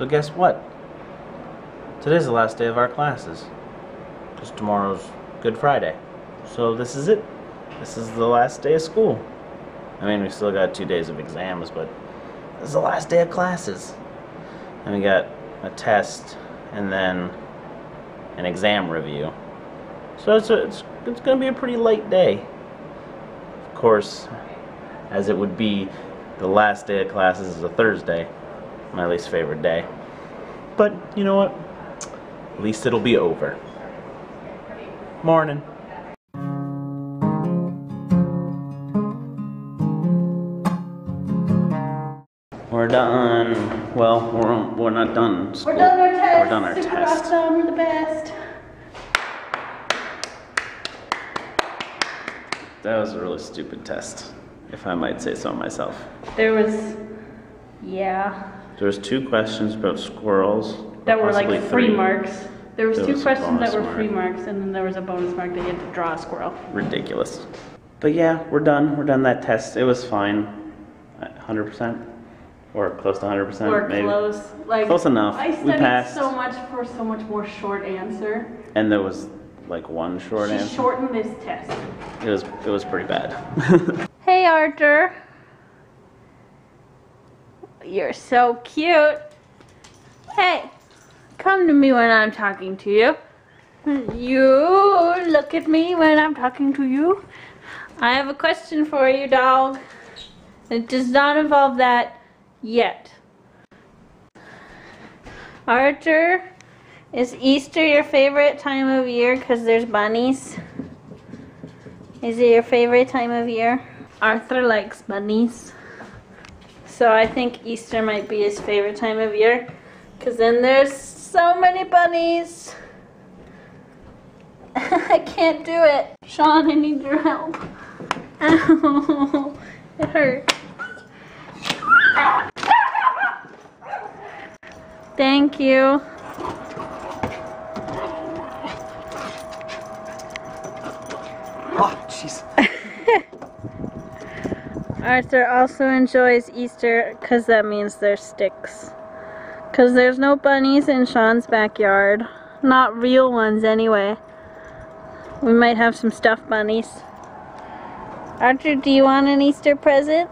So guess what? Today's the last day of our classes. Because tomorrow's Good Friday. So this is it. This is the last day of school. I mean, we still got two days of exams, but this is the last day of classes. And we got a test and then an exam review. So it's, a, it's, it's going to be a pretty light day. Of course, as it would be, the last day of classes is a Thursday, my least favorite day. But you know what? At least it'll be over. Morning. We're done. Well, we're, we're not done. We're done our test. We're done our Super test. awesome. We're the best. That was a really stupid test, if I might say so myself. There was, yeah, There was two questions about squirrels. that were like free three. marks. There was There two was questions that were mark. free marks, and then there was a bonus mark that you had to draw a squirrel. Ridiculous. But yeah, we're done. We're done that test. It was fine. Hundred percent, or close to hundred percent, Or maybe. close, like Close enough. I We studied passed. so much for so much more short answer. And there was like one short she answer. shortened this test. It was it was pretty bad. Hey Arthur. You're so cute. Hey, come to me when I'm talking to you. You look at me when I'm talking to you. I have a question for you, dog. It does not involve that yet. Arthur, is Easter your favorite time of year because there's bunnies? Is it your favorite time of year? Arthur likes bunnies. So I think Easter might be his favorite time of year. Because then there's so many bunnies. I can't do it. Sean, I need your help. Ow. It hurt. Thank you. oh, jeez. Arthur also enjoys Easter because that means there's sticks. Because there's no bunnies in Sean's backyard. Not real ones, anyway. We might have some stuffed bunnies. Arthur, do you want an Easter present?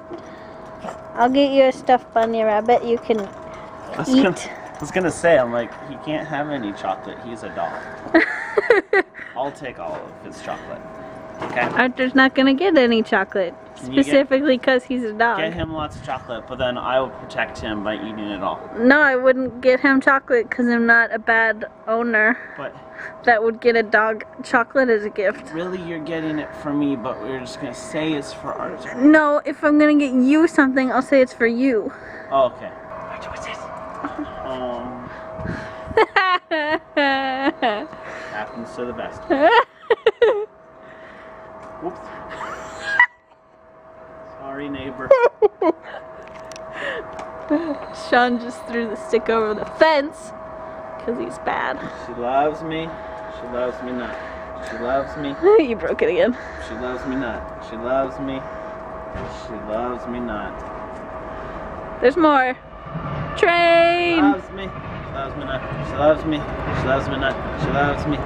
I'll get you a stuffed bunny rabbit you can I eat. gonna, I was gonna say, I'm like, he can't have any chocolate. He's a dog. I'll take all of his chocolate. Okay. Arthur's not gonna get any chocolate. Can Specifically because he's a dog. Get him lots of chocolate, but then I will protect him by eating it all. No, I wouldn't get him chocolate because I'm not a bad owner But that would get a dog chocolate as a gift. really, you're getting it for me, but we're just gonna say it's for Arthur. No, if I'm gonna get you something, I'll say it's for you. Oh, okay. Arthur, what's this? Um, happens to the best. Whoops. Sorry, neighbor. Sean just threw the stick over the fence because he's bad. She loves me. She loves me not. She loves me. you broke it again. She loves me not. She loves me. She loves me not. There's more. Train! Loves me. She loves me not. She loves me. She loves me not. She loves me.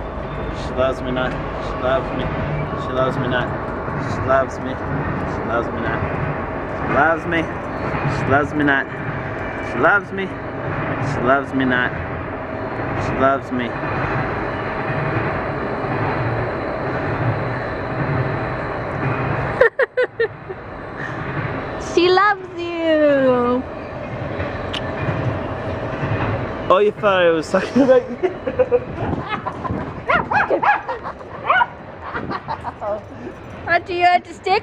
She loves me not. She loves me. She loves me not. She loves me. She loves me not. She loves me. She loves me not. She loves me. She loves me not. She loves me. She loves you! Oh, you thought I was talking about you? What do you have to stick?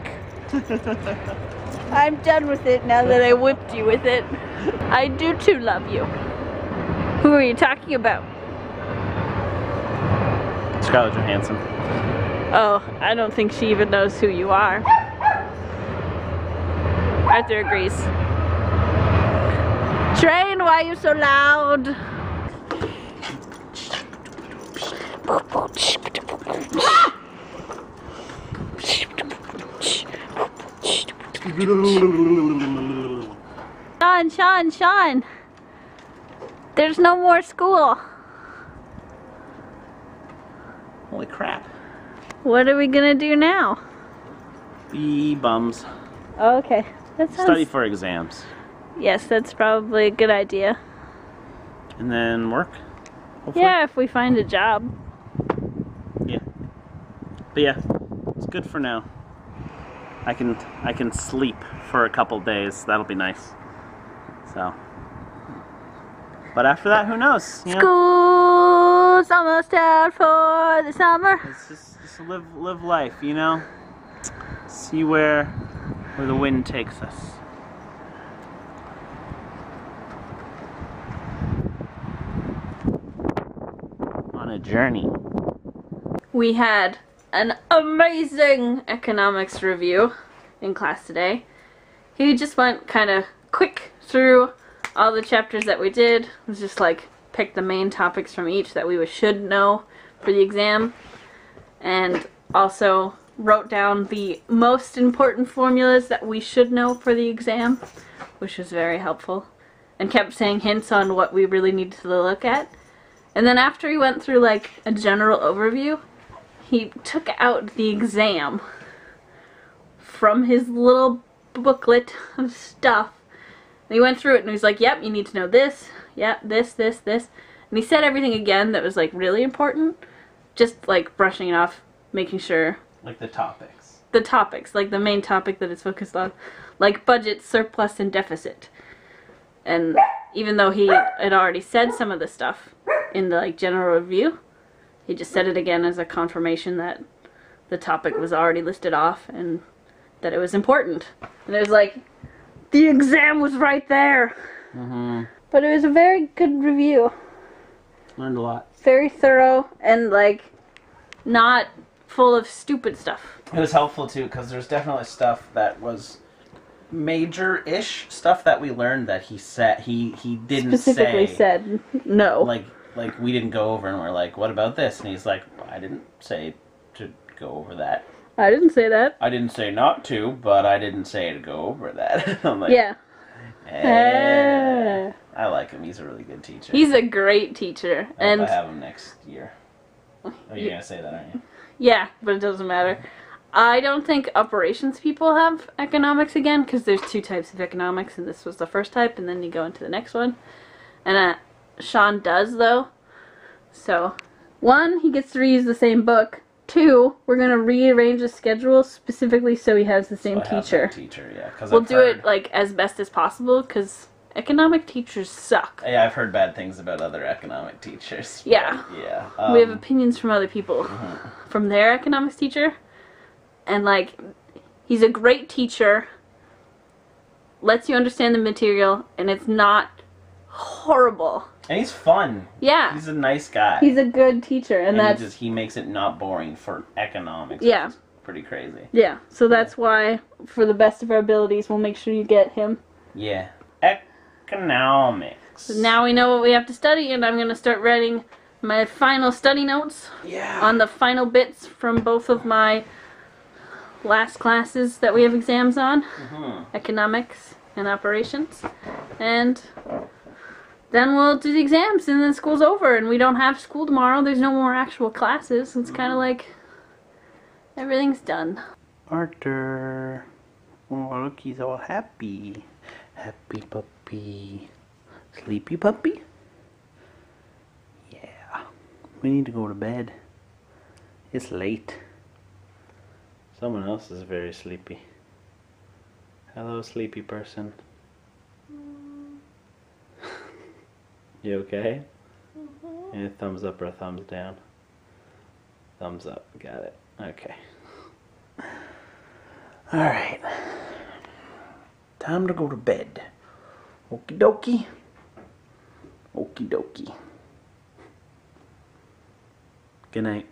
I'm done with it now that I whipped you with it. I do too love you. Who are you talking about? Scarlett Johansson. Oh, I don't think she even knows who you are. Arthur agrees. Train, why are you so loud? Ah! Sean, Sean, Sean. There's no more school. Holy crap. What are we gonna do now? Be bums. Oh, okay. That sounds. Study for exams. Yes, that's probably a good idea. And then work. Hopefully. Yeah, if we find a job. Yeah. But yeah, it's good for now. I can I can sleep for a couple days. That'll be nice. So. But after that, who knows? You know? School's almost out for the summer. It's just, just live live life, you know. See where where the wind takes us. On a journey. We had an amazing economics review in class today. He just went kind of quick through all the chapters that we did. It was just like pick the main topics from each that we should know for the exam. And also wrote down the most important formulas that we should know for the exam, which was very helpful. And kept saying hints on what we really needed to look at. And then after he went through like a general overview, he took out the exam from his little booklet of stuff. And he went through it and he was like, yep, you need to know this, yep, this, this, this. And he said everything again that was like really important, just like brushing it off, making sure Like the topics. the topics, like the main topic that it's focused on, like budget, surplus, and deficit. And even though he had already said some of the stuff in the like general review, he just said it again as a confirmation that the topic was already listed off and that it was important. And it was like, the exam was right there. Mm-hmm. But it was a very good review. Learned a lot. Very thorough and like not full of stupid stuff. It was helpful too because there's definitely stuff that was major-ish stuff that we learned that he said he he didn't Specifically say. said no. Like like we didn't go over and we're like, what about this? And he's like, I didn't say to go over that. I didn't say that. I didn't say not to, but I didn't say to go over that. I'm like, Yeah. "Eh." I like him. He's a really good teacher. He's a great teacher. I And I have him next year. Oh, you're gonna say that, aren't you? yeah, but it doesn't matter. I don't think operations people have economics again because there's two types of economics, and this was the first type, and then you go into the next one. And uh, Sean does though. So, one, he gets to reuse the same book. Two, we're gonna rearrange the schedule specifically so he has the same So I have that teacher. Teacher, yeah. Cause We'll I've do heard, it like as best as possible because economic teachers suck. Yeah, I've heard bad things about other economic teachers. Yeah. Yeah. we have um, opinions from other people mhm. from their economics teacher and like he's a great teacher lets you understand the material and it's not horrible And he's fun. yeah He's a nice guy. he's a good teacher and, and that's he just he makes it not boring for economics. Yeah. pretty crazy. yeah so that's why for the best of our abilities we'll make sure you get him Yeah. Economics. so now we know what we have to study and i'm going to start writing my final study notes Yeah. on the final bits from both of my last classes that we have exams on Mhm. economics and operations and then we'll do the exams and then school's over and we don't have school tomorrow there's no more actual classes it's kind of like everything's done Arthur. Oh, look, he's all happy. Happy puppy. Sleepy puppy? Yeah. We need to go to bed. It's late. Someone else is very sleepy. Hello, sleepy person. You okay? Yeah, thumbs up or a thumbs down? Thumbs up. Got it. Okay. Alright. Time to go to bed. Okie dokie. Okie dokie. Good night.